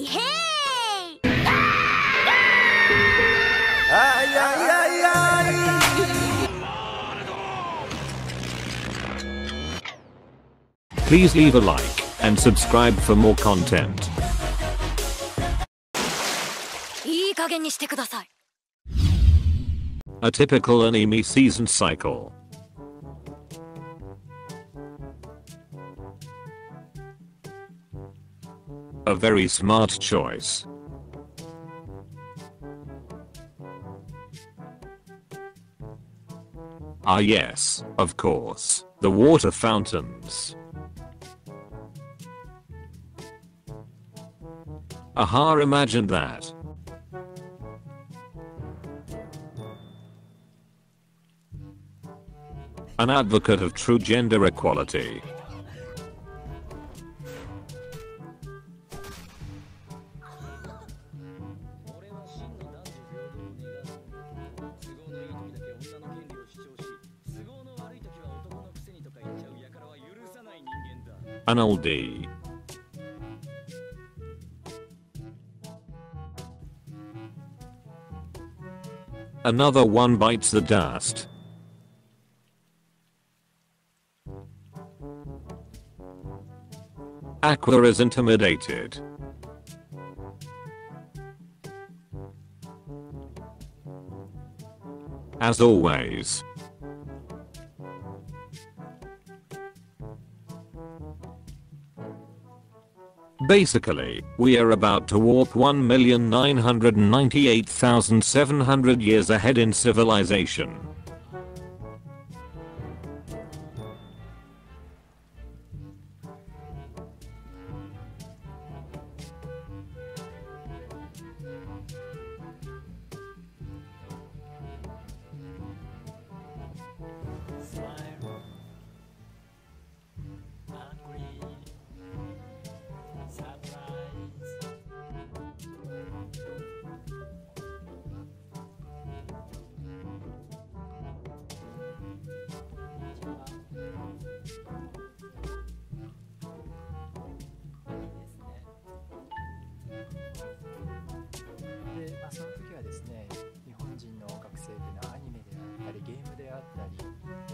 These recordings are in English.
Hey, hey! Ay, ay, ay, ay. Please leave a like and subscribe for more content. いい加減にしてください。 A typical anime season cycle. A very smart choice. Ah yes, of course, the water fountains. Aha imagine that. An advocate of true gender equality. An oldie. Another one bites the dust. Aqua is intimidated. As always. Basically, we are about to warp 1,998,700 years ahead in civilization.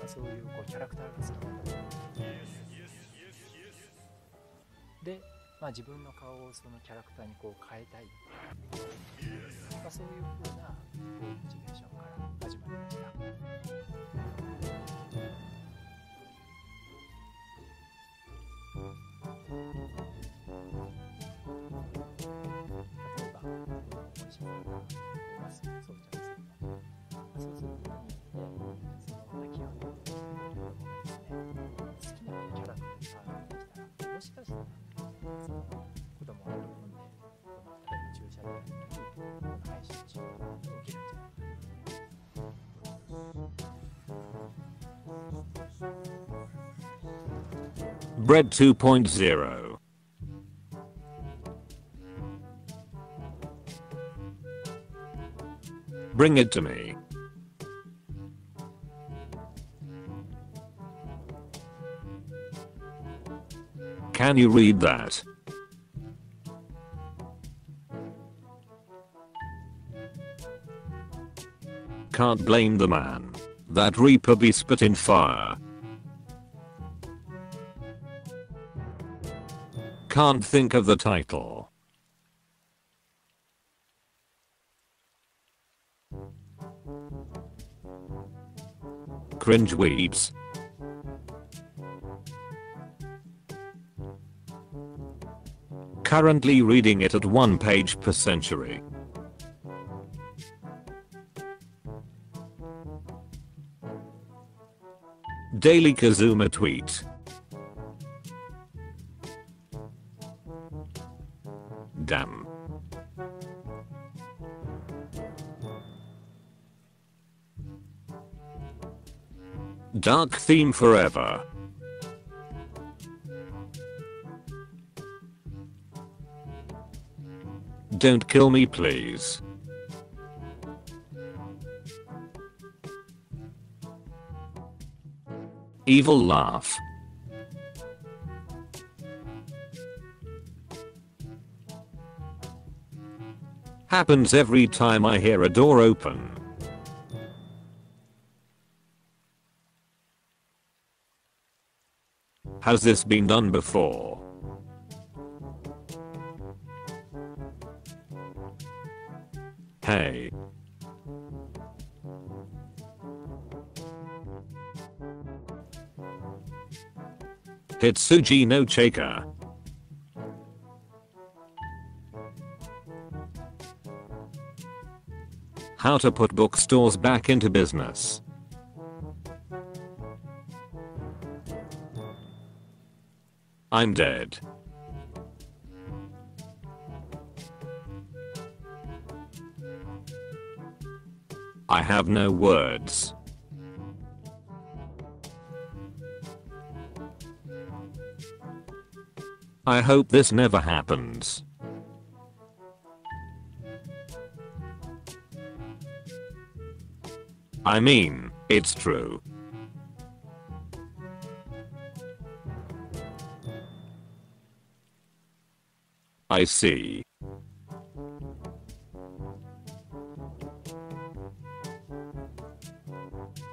そういうこうキャラクターが好きなんだとで、まあ、自分の顔をそのキャラクターにこう変えたい、まあ、そういう風なモチベーションから始まりました。Bread 2.0. Bring it to me. Can you read that? Can't blame the man. That Reaper be spit in fire. Can't think of the title. Cringe weeps. Currently reading it at one page per century. Daily Kazuma tweet. Dark theme forever. Don't kill me please. Evil laugh. Happens every time I hear a door open. Has this been done before? Hey. Hitsuji no. How to put bookstores back into business. I'm dead. I have no words. I hope this never happens. I mean, it's true. I see.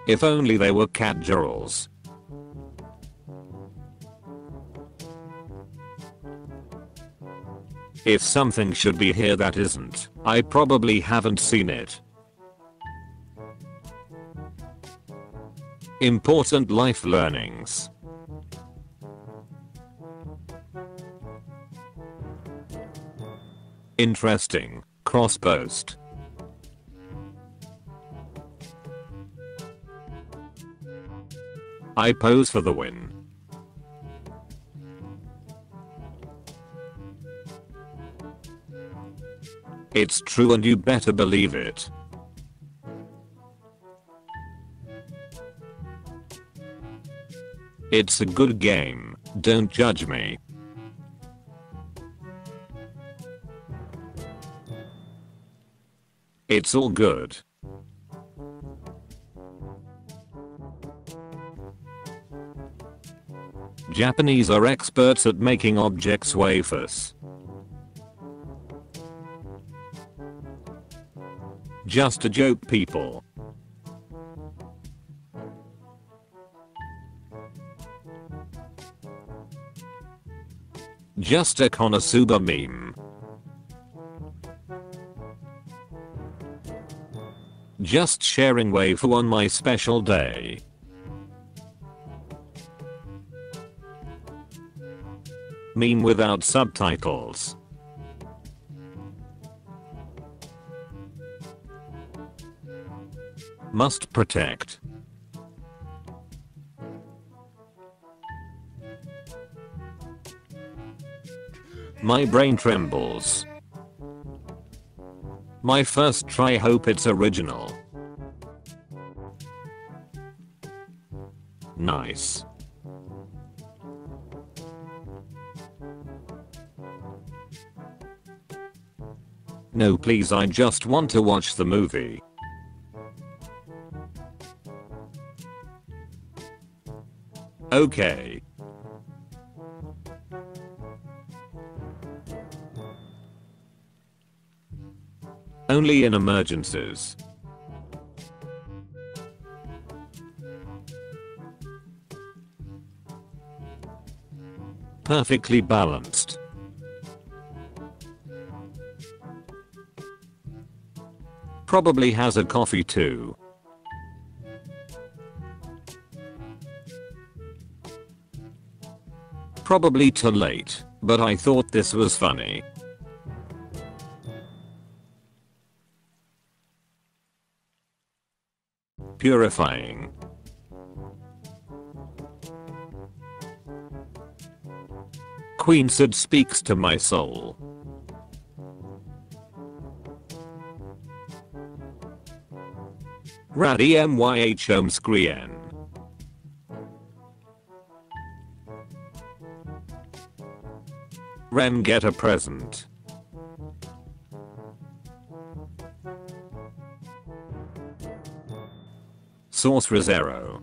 If only they were cat. If something should be here that isn't, I probably haven't seen it. Important life learnings. Interesting. Cross post. I pose for the win. It's true and you better believe it. It's a good game, don't judge me. It's all good. Japanese are experts at making objects wafers. Just a joke people. Just a Konosuba meme. Just sharing waifu on my special day. Meme without subtitles. Must protect. My brain trembles. My first try hope it's original. Nice. No please I just want to watch the movie. Okay. Only in emergencies. Perfectly balanced. Probably has a coffee too. Probably too late, but I thought this was funny. Purifying. Queen Sid speaks to my soul. Raddy MYH home screen. Ren get a present. Sorcerer Zero.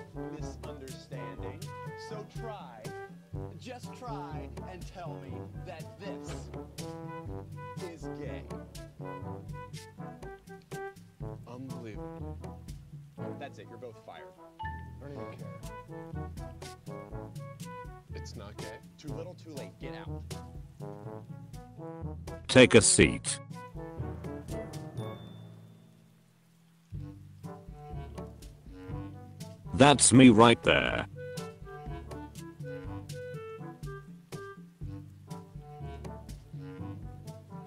misunderstanding. So try, just try and tell me that this is gay. Unbelievable. That's it, you're both fired. I don't even care. It's not gay. Too little, too late. Get out. Take a seat. That's me right there.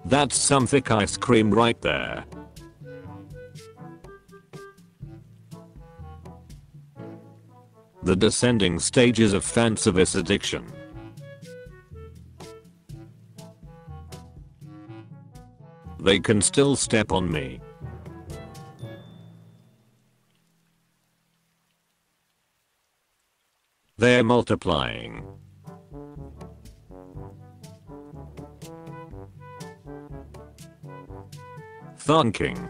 That's some thick ice cream right there. The descending stages of fanservice addiction. They can still step on me. They're multiplying. Thunking.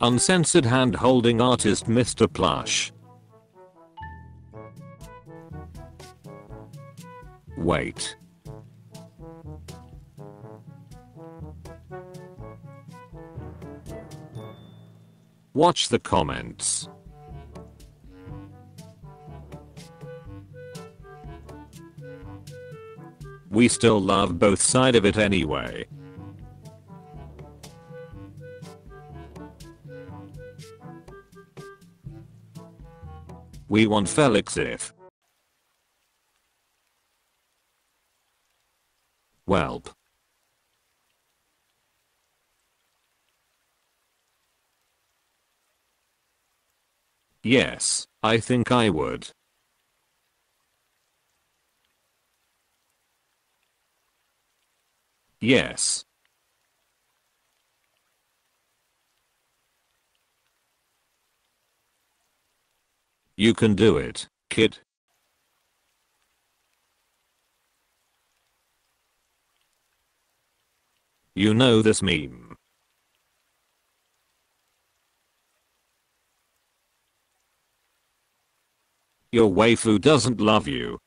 Uncensored hand holding artist Mr. Plush. Wait. Watch the comments. We still love both side of it anyway. We want Felix if. Welp. Yes, I think I would. Yes. You can do it, kid. You know this meme. Your waifu doesn't love you.